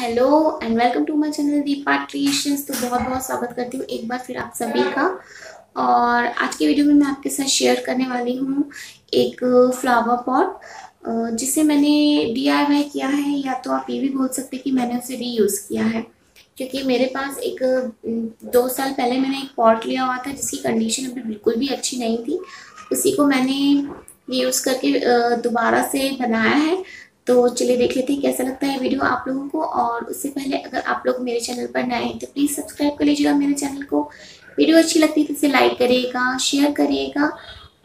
Hello and welcome to my channel Deepa creations तो बहुत बहुत स्वागत करती हूँ एक बार फिर आप सभी का। और आज के वीडियो में मैं आपके साथ शेयर करने वाली हूँ एक फ्लावर पॉट जिसे मैंने डी किया है। या तो आप ये भी बोल सकते हैं कि मैंने उसे रीयूज़ किया है। क्योंकि मेरे पास एक दो साल पहले मैंने एक पॉट लिया हुआ था, जिसकी कंडीशन अभी बिल्कुल भी अच्छी नहीं थी। उसी को मैंने यूज़ करके दोबारा से बनाया है। तो चलिए देख लेते हैं कैसा लगता है वीडियो आप लोगों को। और उससे पहले अगर आप लोग मेरे चैनल पर नए हैं तो प्लीज़ सब्सक्राइब कर लीजिएगा मेरे चैनल को। वीडियो अच्छी लगती है तो इसे लाइक करिएगा शेयर करिएगा,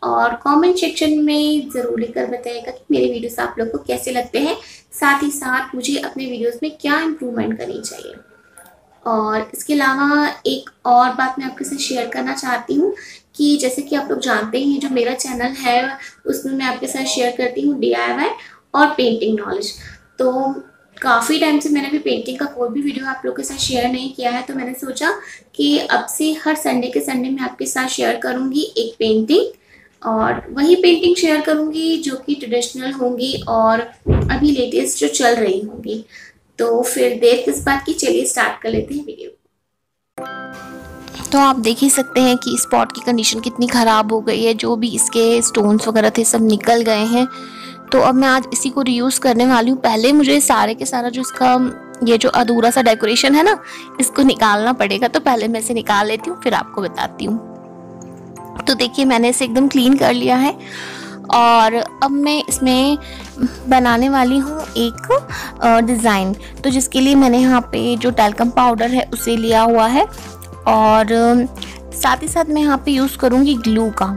और कमेंट सेक्शन में ज़रूर लिखकर बताइएगा कि मेरे वीडियोस आप लोग को कैसे लगते हैं। साथ ही साथ मुझे अपने वीडियोस में क्या इम्प्रूवमेंट करनी चाहिए। और इसके अलावा एक और बात मैं आपके साथ शेयर करना चाहती हूँ कि जैसे कि आप लोग जानते हैं जो मेरा चैनल है, उसमें मैं आपके साथ शेयर करती हूँ डी और पेंटिंग नॉलेज तो काफ़ी टाइम से मैंने भी पेंटिंग का कोई भी वीडियो आप लोग के साथ शेयर नहीं किया है तो मैंने सोचा कि अब से हर संडे के संडे मैं आपके साथ शेयर करूँगी एक पेंटिंग और वही पेंटिंग शेयर करूँगी जो कि ट्रेडिशनल होंगी और अभी लेटेस्ट जो चल रही होंगी। तो फिर देर किस बात की? चलिए स्टार्ट कर लेते हैं वीडियो तो आप देख ही सकते हैं कि स्पॉट की कंडीशन कितनी ख़राब हो गई है। जो भी इसके स्टोन्स वगैरह थे सब निकल गए हैं। तो अब मैं आज इसी को रीयूज़ करने वाली हूँ। पहले मुझे सारे के सारा जो इसका, ये जो अधूरा सा डेकोरेशन है ना, इसको निकालना पड़ेगा। तो पहले मैं इसे निकाल लेती हूँ, फिर आपको बताती हूँ। तो देखिए, मैंने इसे एकदम क्लीन कर लिया है। और अब मैं इसमें बनाने वाली हूँ एक डिज़ाइन तो जिसके लिए मैंने यहाँ पे जो टेलकम पाउडर है, उसे लिया हुआ है। और साथ ही साथ मैं यहाँ पे यूज़ करूँगी ग्लू का।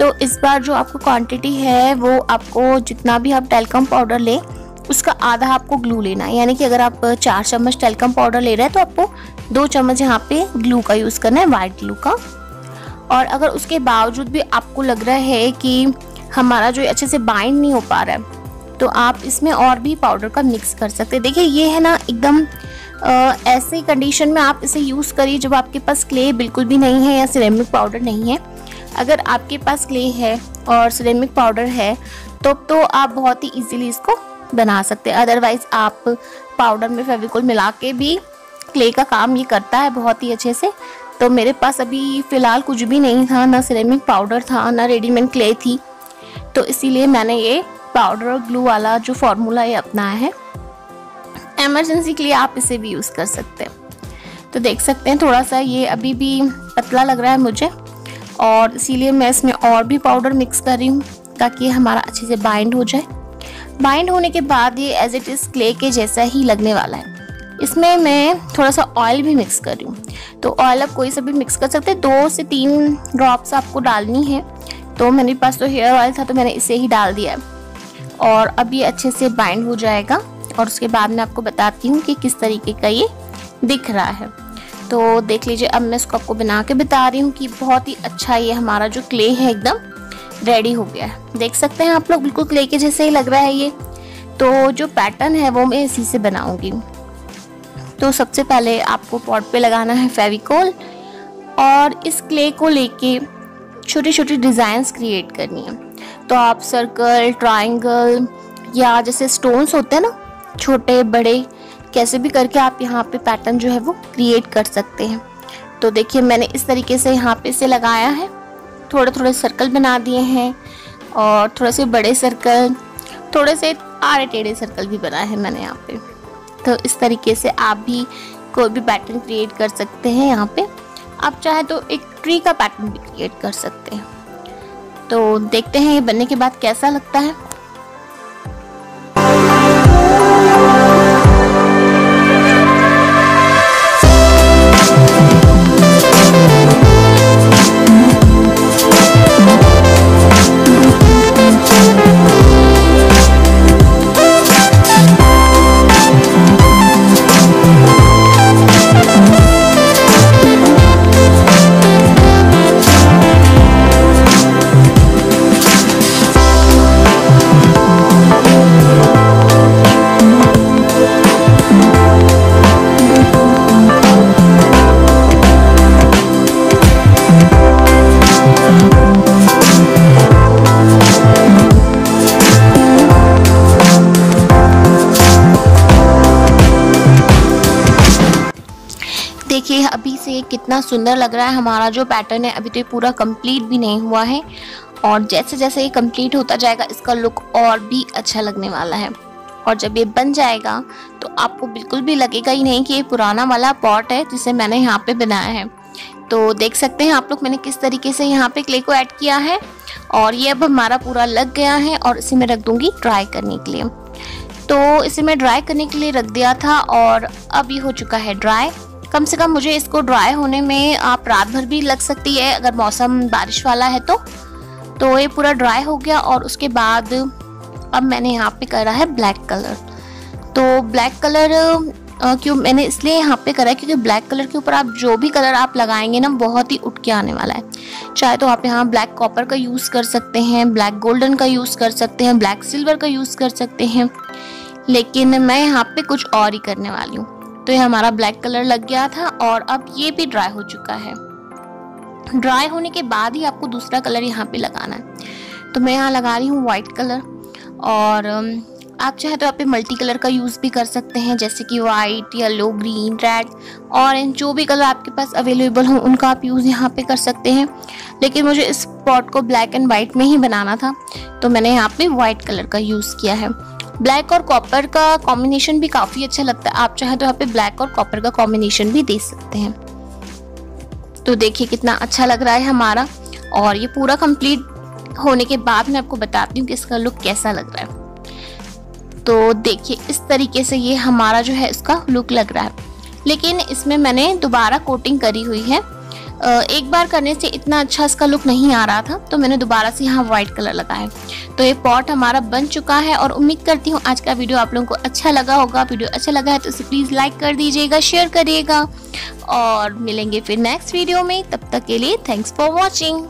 तो इस बार जो आपको क्वांटिटी है, वो आपको जितना भी आप टेलकम पाउडर लें, उसका आधा आपको ग्लू लेना है। यानी कि अगर आप चार चम्मच टेलकम पाउडर ले रहे हैं तो आपको दो चम्मच यहाँ पे ग्लू का यूज़ करना है वाइट ग्लू का। और अगर उसके बावजूद भी आपको लग रहा है कि हमारा जो अच्छे से बाइंड नहीं हो पा रहा है तो आप इसमें और भी पाउडर का मिक्स कर सकते हैं। देखिए, ये है ना, एकदम ऐसे कंडीशन में आप इसे यूज़ करिए जब आपके पास क्ले बिल्कुल भी नहीं है या सिरेमिक पाउडर नहीं है। अगर आपके पास क्ले है और सिरेमिक पाउडर है तो तो आप बहुत ही इजीली इसको बना सकते हैं। अदरवाइज़ आप पाउडर में फेविकोल मिला के भी क्ले का काम ये करता है बहुत ही अच्छे से। तो मेरे पास अभी फ़िलहाल कुछ भी नहीं था, ना सिरेमिक पाउडर था, ना रेडीमेड क्ले थी। तो इसीलिए मैंने ये पाउडर और ग्लू वाला जो फार्मूला ये अपनाया है एमरजेंसी के लिए आप इसे भी यूज़ कर सकते हैं। तो देख सकते हैं, थोड़ा सा ये अभी भी पतला लग रहा है मुझे। और इसीलिए मैं इसमें और भी पाउडर मिक्स कर रही हूँ ताकि हमारा अच्छे से बाइंड हो जाए। बाइंड होने के बाद ये एज इट इज़ क्ले के जैसा ही लगने वाला है। इसमें मैं थोड़ा सा ऑयल भी मिक्स कर रही हूँ। तो ऑयल आप कोई सा भी मिक्स कर सकते हैं। दो से तीन ड्रॉप्स आपको डालनी है। तो मेरे पास तो हेयर ऑयल था तो मैंने इसे ही डाल दिया और अब ये अच्छे से बाइंड हो जाएगा। और उसके बाद मैं आपको बताती हूँ कि किस तरीके का ये दिख रहा है। तो देख लीजिए, अब मैं इसको आपको बना के बता रही हूँ कि बहुत ही अच्छा ये हमारा जो क्ले है एकदम रेडी हो गया है। देख सकते हैं आप लोग, बिल्कुल क्ले के जैसे ही लग रहा है ये। तो जो पैटर्न है वो मैं इसी से बनाऊँगी। तो सबसे पहले आपको पॉट पे लगाना है फेविकोल और इस क्ले को लेके छोटी छोटी डिज़ाइंस क्रिएट करनी है। तो आप सर्कल ट्राइंगल या जैसे स्टोन्स होते हैं ना, छोटे, बड़े कैसे भी करके आप यहाँ पे पैटर्न जो है वो क्रिएट कर सकते हैं। तो देखिए, मैंने इस तरीके से यहाँ पे से लगाया है। थोड़े थोड़े सर्कल बना दिए हैं और थोड़े से बड़े सर्कल थोड़े से आड़े टेढ़े सर्कल भी बनाए हैं मैंने यहाँ पे। तो इस तरीके से आप भी कोई भी पैटर्न क्रिएट कर सकते हैं यहाँ पे। आप चाहे तो एक ट्री का पैटर्न भी क्रिएट कर सकते हैं। तो देखते हैं ये बनने के बाद कैसा लगता है। देखिए, अभी से कितना सुंदर लग रहा है हमारा जो पैटर्न है, अभी तो ये पूरा कंप्लीट भी नहीं हुआ है। और जैसे जैसे ये कंप्लीट होता जाएगा, इसका लुक और भी अच्छा लगने वाला है। और जब ये बन जाएगा तो आपको बिल्कुल भी लगेगा ही नहीं कि ये पुराना वाला पॉट है जिसे मैंने यहाँ पे बनाया है। तो देख सकते हैं आप लोग, मैंने किस तरीके से यहाँ पे क्ले को ऐड किया है। और ये अब हमारा पूरा लग गया है और इसे मैं रख दूँगी ड्राई करने के लिए। तो इसे मैं ड्राई करने के लिए रख दिया था और अब ये हो चुका है ड्राई कम से कम मुझे इसको ड्राई होने में, आप रात भर भी लग सकती है, अगर मौसम बारिश वाला है तो। तो ये पूरा ड्राई हो गया और उसके बाद अब मैंने यहाँ पे करा है ब्लैक कलर तो ब्लैक कलर क्यों, मैंने इसलिए यहाँ पे करा है क्योंकि ब्लैक कलर के ऊपर आप जो भी कलर आप लगाएँगे ना, बहुत ही उठ के आने वाला है। चाहे तो आप यहाँ ब्लैक कॉपर का यूज़ कर सकते हैं ब्लैक गोल्डन का यूज़ कर सकते हैं ब्लैक सिल्वर का यूज़ कर सकते हैं। लेकिन मैं यहाँ पे कुछ और ही करने वाली हूँ। तो ये हमारा ब्लैक कलर लग गया था और अब ये भी ड्राई हो चुका है। ड्राई होने के बाद ही आपको दूसरा कलर यहाँ पे लगाना है। तो मैं यहाँ लगा रही हूँ वाइट कलर और आप चाहे तो आप मल्टी कलर का यूज़ भी कर सकते हैं, जैसे कि white yellow green red orange जो भी कलर आपके पास अवेलेबल हो, उनका आप यूज़ यहाँ पे कर सकते हैं। लेकिन मुझे इस पॉट को ब्लैक एंड वाइट में ही बनाना था तो मैंने यहाँ पे वाइट कलर का यूज़ किया है। ब्लैक और कॉपर का कॉम्बिनेशन भी काफ़ी अच्छा लगता है। आप चाहे तो यहाँ पे ब्लैक और कॉपर का कॉम्बिनेशन भी दे सकते हैं। तो देखिए कितना अच्छा लग रहा है हमारा। और ये पूरा कंप्लीट होने के बाद मैं आपको बताती हूँ कि इसका लुक कैसा लग रहा है। तो देखिए, इस तरीके से ये हमारा जो है इसका लुक लग रहा है। लेकिन इसमें मैंने दोबारा कोटिंग करी हुई है। एक बार करने से इतना अच्छा इसका लुक नहीं आ रहा था तो मैंने दोबारा से यहाँ व्हाइट कलर लगाया तो ये पॉट हमारा बन चुका है और उम्मीद करती हूँ आज का वीडियो आप लोगों को अच्छा लगा होगा। वीडियो अच्छा लगा है तो इसे प्लीज़ लाइक कर दीजिएगा शेयर करिएगा और मिलेंगे फिर नेक्स्ट वीडियो में। तब तक के लिए थैंक्स फॉर वॉचिंग